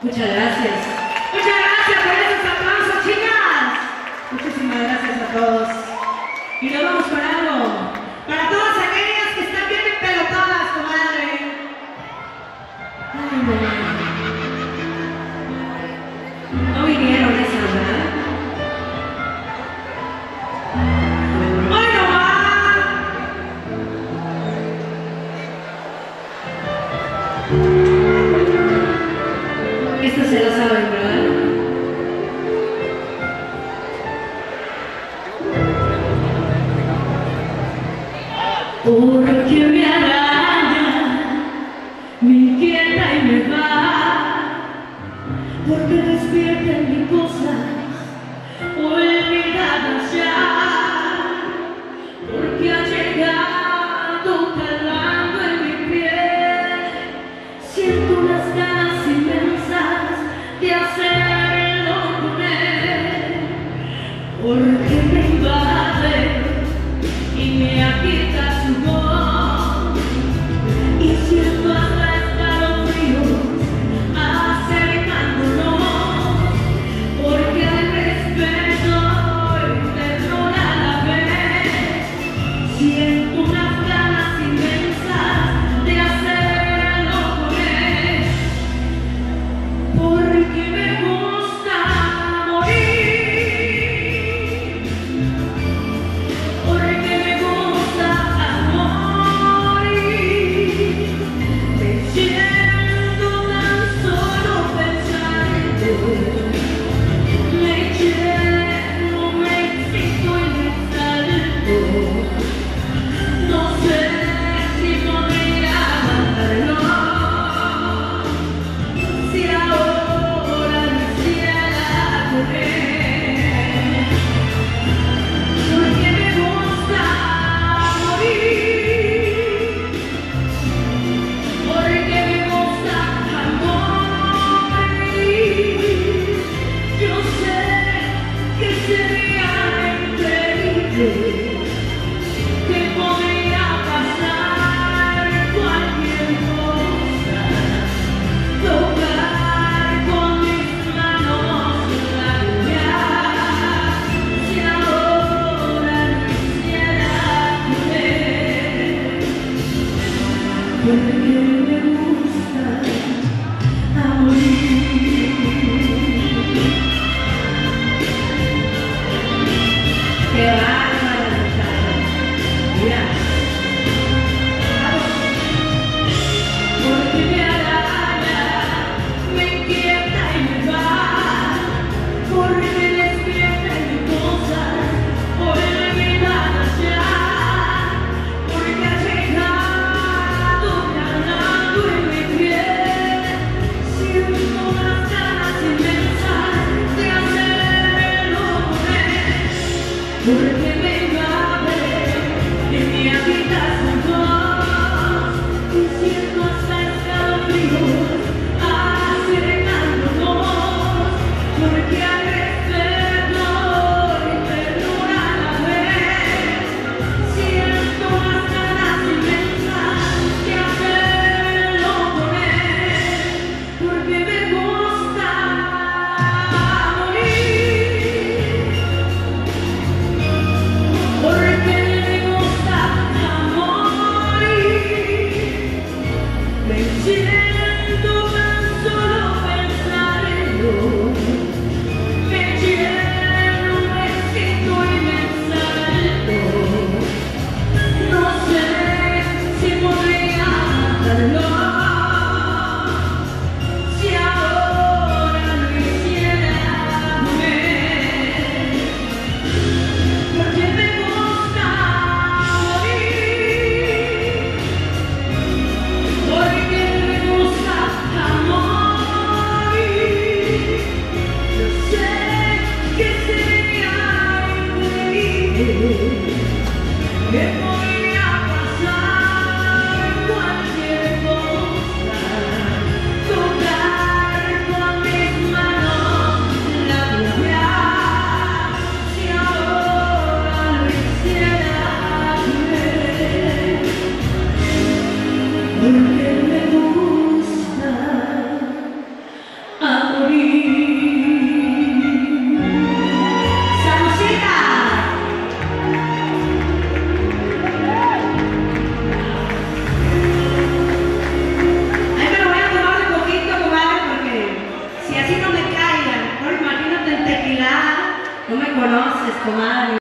Porque ha She